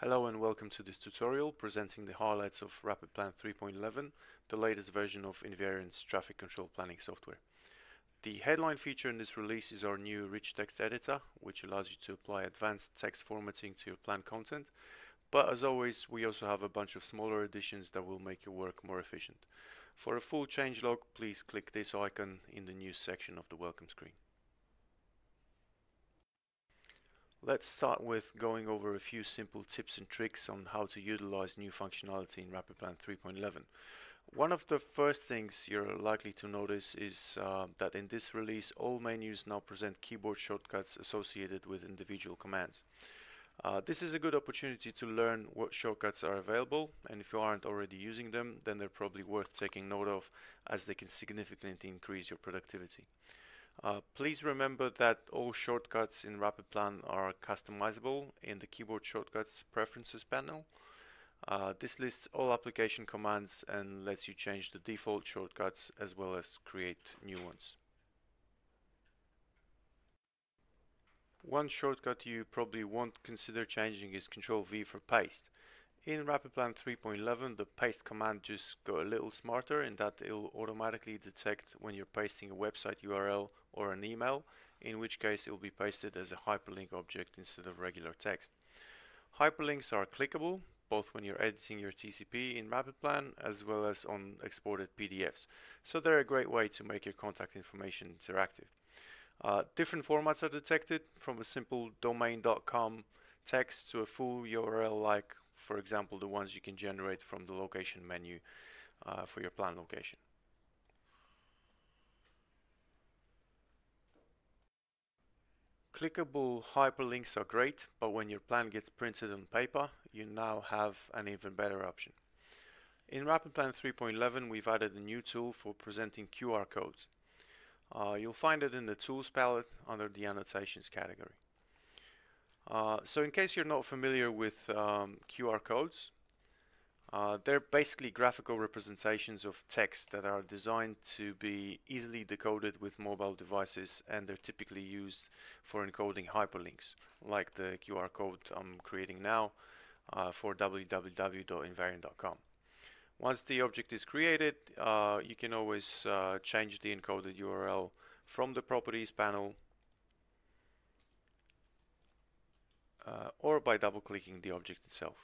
Hello and welcome to this tutorial presenting the highlights of RapidPlan 3.11, the latest version of Invarion's traffic control planning software. The headline feature in this release is our new rich text editor, which allows you to apply advanced text formatting to your plan content. But as always, we also have a bunch of smaller additions that will make your work more efficient. For a full changelog, please click this icon in the news section of the welcome screen. Let's start with going over a few simple tips and tricks on how to utilize new functionality in RapidPlan 3.11. One of the first things you're likely to notice is uh, that in this release all menus now present keyboard shortcuts associated with individual commands. Uh, this is a good opportunity to learn what shortcuts are available and if you aren't already using them then they're probably worth taking note of as they can significantly increase your productivity. Uh, please remember that all shortcuts in RapidPlan are customizable in the keyboard shortcuts preferences panel. Uh, this lists all application commands and lets you change the default shortcuts as well as create new ones. One shortcut you probably won't consider changing is Control V for paste. In RapidPlan 3.11, the paste command just got a little smarter in that it'll automatically detect when you're pasting a website URL or an email, in which case it will be pasted as a hyperlink object instead of regular text. Hyperlinks are clickable, both when you're editing your TCP in RapidPlan as well as on exported PDFs. So they're a great way to make your contact information interactive. Uh, different formats are detected from a simple domain.com text to a full URL like for example, the ones you can generate from the location menu uh, for your plan location. Clickable hyperlinks are great, but when your plan gets printed on paper, you now have an even better option. In RapidPlan 3.11, we've added a new tool for presenting QR codes. Uh, you'll find it in the Tools palette under the Annotations category. Uh, so in case you're not familiar with um, QR codes, uh, they're basically graphical representations of text that are designed to be easily decoded with mobile devices and they're typically used for encoding hyperlinks like the QR code I'm creating now uh, for www.invarion.com. Once the object is created, uh, you can always uh, change the encoded URL from the properties panel uh, or by double clicking the object itself.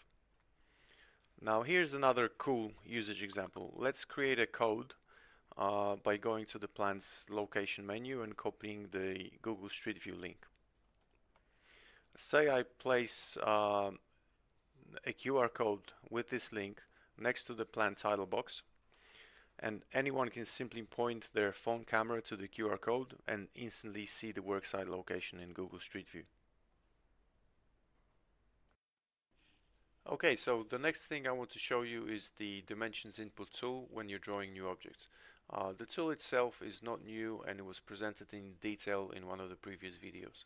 Now here's another cool usage example. Let's create a code uh, by going to the plan's location menu and copying the Google Street View link. Say I place uh, a QR code with this link next to the plan title box and anyone can simply point their phone camera to the QR code and instantly see the worksite location in Google Street View. Okay, so the next thing I want to show you is the dimensions input tool when you're drawing new objects. Uh, the tool itself is not new and it was presented in detail in one of the previous videos.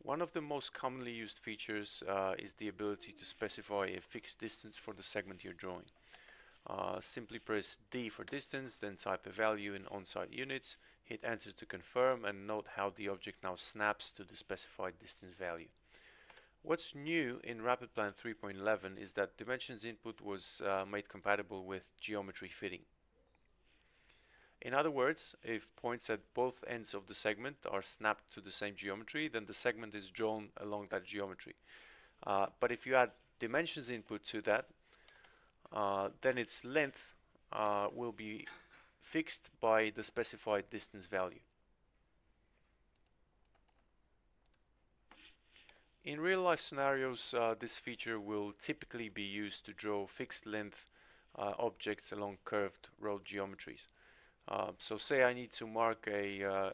One of the most commonly used features uh, is the ability to specify a fixed distance for the segment you're drawing. Uh, simply press D for distance, then type a value in on-site units, hit enter to confirm and note how the object now snaps to the specified distance value. What's new in RapidPlan 3.11 is that dimensions input was uh, made compatible with geometry fitting. In other words, if points at both ends of the segment are snapped to the same geometry, then the segment is drawn along that geometry. Uh, but if you add dimensions input to that, uh, then its length uh, will be fixed by the specified distance value. In real life scenarios, uh, this feature will typically be used to draw fixed length uh, objects along curved road geometries. Uh, so say I need to mark a uh,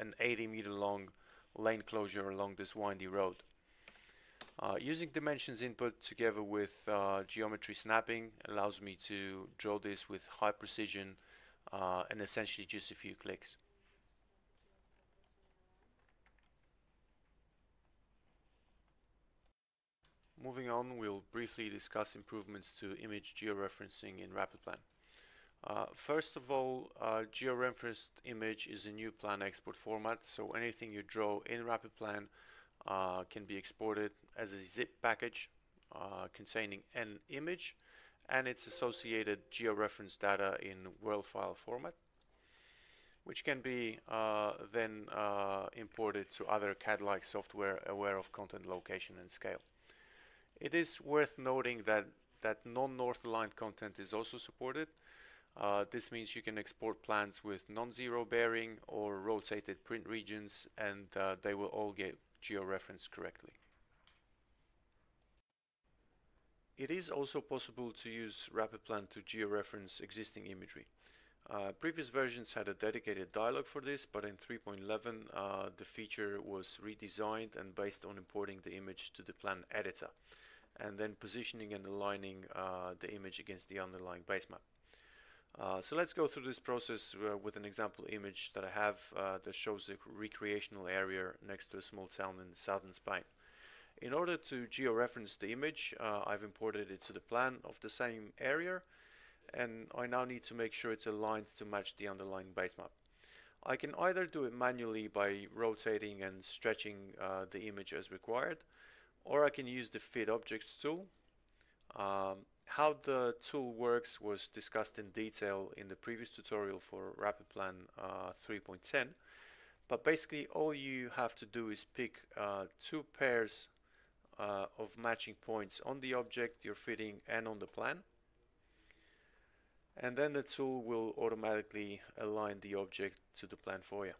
an 80 meter long lane closure along this windy road. Uh, using dimensions input together with uh, geometry snapping allows me to draw this with high precision and essentially just a few clicks. Moving on, we'll briefly discuss improvements to image georeferencing in RapidPlan. Uh, first of all, uh, georeferenced image is a new plan export format, so anything you draw in RapidPlan uh, can be exported as a zip package uh, containing an image and its associated georeference data in world file format which can be uh, then uh, imported to other CAD-like software aware of content location and scale. It is worth noting that that non-north aligned content is also supported. Uh, this means you can export plans with non-zero bearing or rotated print regions and uh, they will all get georeferenced correctly. It is also possible to use RapidPlan to georeference existing imagery. Uh, previous versions had a dedicated dialog for this, but in 3.11 uh, the feature was redesigned and based on importing the image to the plan editor and then positioning and aligning uh, the image against the underlying base map. Uh, so let's go through this process uh, with an example image that I have uh, that shows a recreational area next to a small town in southern Spain. In order to georeference the image, I've imported it to the plan of the same area and I now need to make sure it's aligned to match the underlying base map. I can either do it manually by rotating and stretching uh, the image as required or I can use the fit objects tool. Um, how the tool works was discussed in detail in the previous tutorial for RapidPlan uh, 3.10 but basically all you have to do is pick uh, two pairs uh, of matching points on the object you're fitting and on the plan and then the tool will automatically align the object to the plan for you.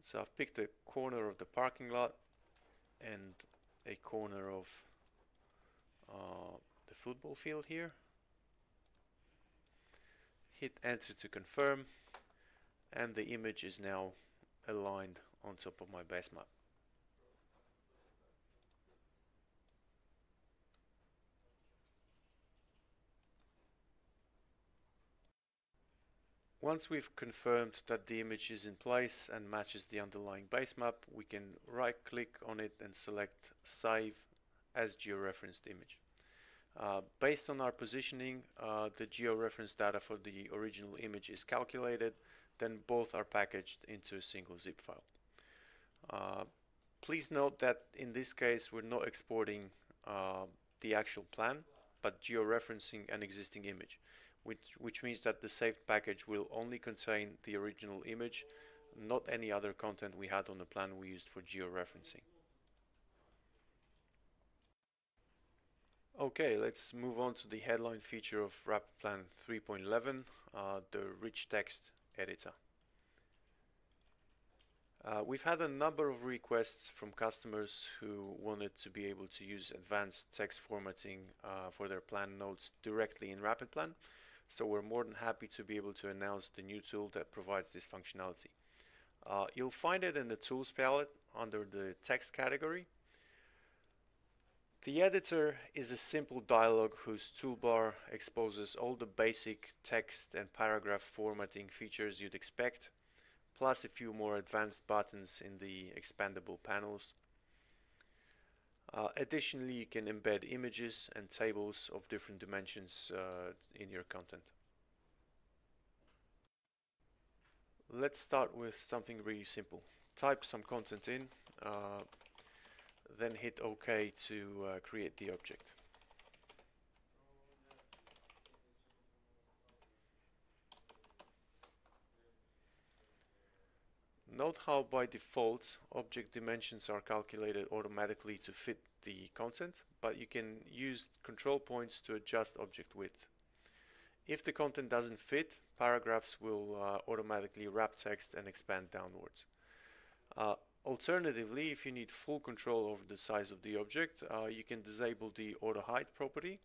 So I've picked a corner of the parking lot and a corner of uh, the football field here. Hit enter to confirm and the image is now aligned on top of my base map. Once we've confirmed that the image is in place and matches the underlying base map, we can right click on it and select Save as georeferenced image. Uh, based on our positioning, uh, the georeference data for the original image is calculated, then both are packaged into a single zip file. Uh, please note that in this case we're not exporting uh, the actual plan, but georeferencing an existing image which, which means that the saved package will only contain the original image, not any other content we had on the plan we used for georeferencing. Okay, let's move on to the headline feature of RapidPlan 3.11, uh, the rich text editor. Uh, we've had a number of requests from customers who wanted to be able to use advanced text formatting uh, for their plan notes directly in RapidPlan. So we're more than happy to be able to announce the new tool that provides this functionality. Uh, you'll find it in the tools palette under the text category. The editor is a simple dialog whose toolbar exposes all the basic text and paragraph formatting features you'd expect, plus a few more advanced buttons in the expandable panels. Uh, additionally, you can embed images and tables of different dimensions uh, in your content. Let's start with something really simple. Type some content in, uh, then hit OK to uh, create the object. Note how by default object dimensions are calculated automatically to fit the content, but you can use control points to adjust object width. If the content doesn't fit, paragraphs will uh, automatically wrap text and expand downwards. Uh, alternatively, if you need full control over the size of the object, uh, you can disable the auto height property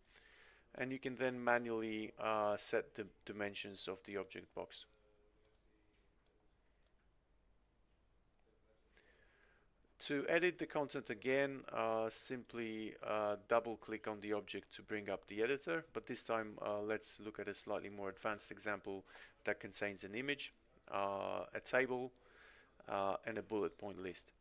and you can then manually uh, set the dimensions of the object box. To edit the content again, uh, simply uh, double click on the object to bring up the editor, but this time uh, let's look at a slightly more advanced example that contains an image, uh, a table, uh, and a bullet point list.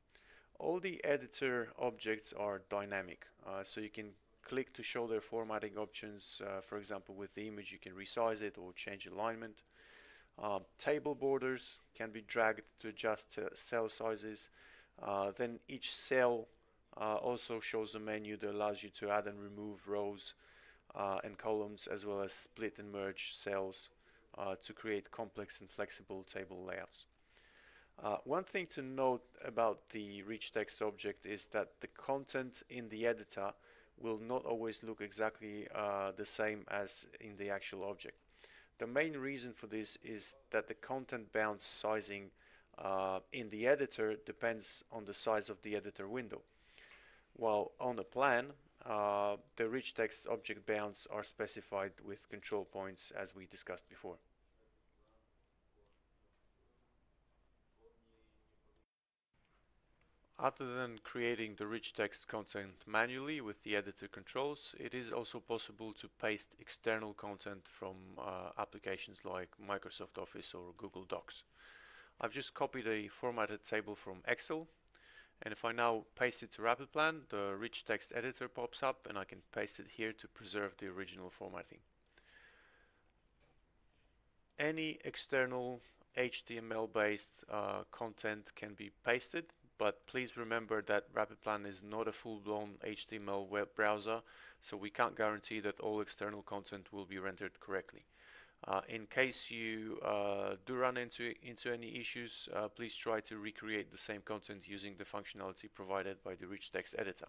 All the editor objects are dynamic, uh, so you can click to show their formatting options. for example, with the image you can resize it or change alignment. table borders can be dragged to adjust cell sizes uh, then each cell uh, also shows a menu that allows you to add and remove rows uh, and columns as well as split and merge cells uh, to create complex and flexible table layouts. Uh, one thing to note about the rich text object is that the content in the editor will not always look exactly the same as in the actual object. The main reason for this is that the content bound sizing uh, in the editor depends on the size of the editor window. While on the plan, uh, the rich text object bounds are specified with control points as we discussed before. Other than creating the rich text content manually with the editor controls, it is also possible to paste external content from uh, applications like Microsoft Office or Google Docs. I've just copied a formatted table from Excel and if I now paste it to RapidPlan, the rich text editor pops up and I can paste it here to preserve the original formatting. Any external HTML based uh, content can be pasted but please remember that RapidPlan is not a full-blown HTML web browser, so we can't guarantee that all external content will be rendered correctly. Uh, in case you uh, do run into, into any issues, uh, please try to recreate the same content using the functionality provided by the rich text editor.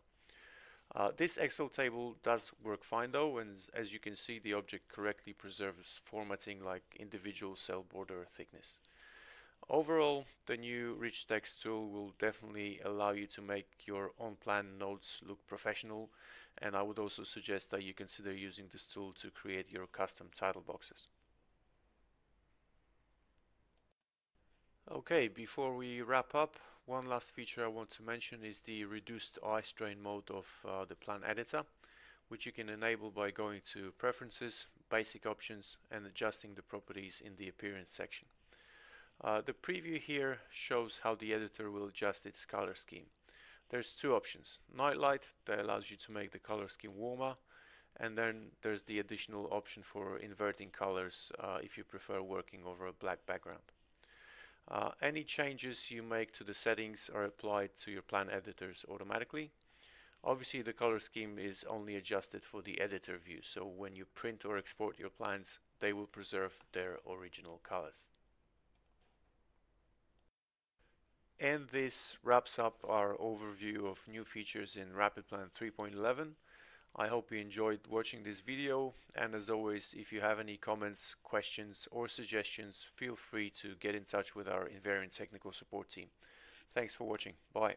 Uh, this Excel table does work fine though, and as you can see, the object correctly preserves formatting like individual cell border thickness. Overall, the new rich text tool will definitely allow you to make your on-plan notes look professional and I would also suggest that you consider using this tool to create your custom title boxes. Okay, before we wrap up, one last feature I want to mention is the reduced eye strain mode of uh, the plan editor, which you can enable by going to Preferences, Basic Options and adjusting the properties in the Appearance section. Uh, the preview here shows how the editor will adjust its color scheme. There's two options. Nightlight that allows you to make the color scheme warmer and then there's the additional option for inverting colors uh, if you prefer working over a black background. Uh, any changes you make to the settings are applied to your plan editors automatically. Obviously the color scheme is only adjusted for the editor view so when you print or export your plans they will preserve their original colors. And this wraps up our overview of new features in RapidPlan 3.11. I hope you enjoyed watching this video and as always if you have any comments, questions or suggestions feel free to get in touch with our Invarion technical support team. Thanks for watching. Bye.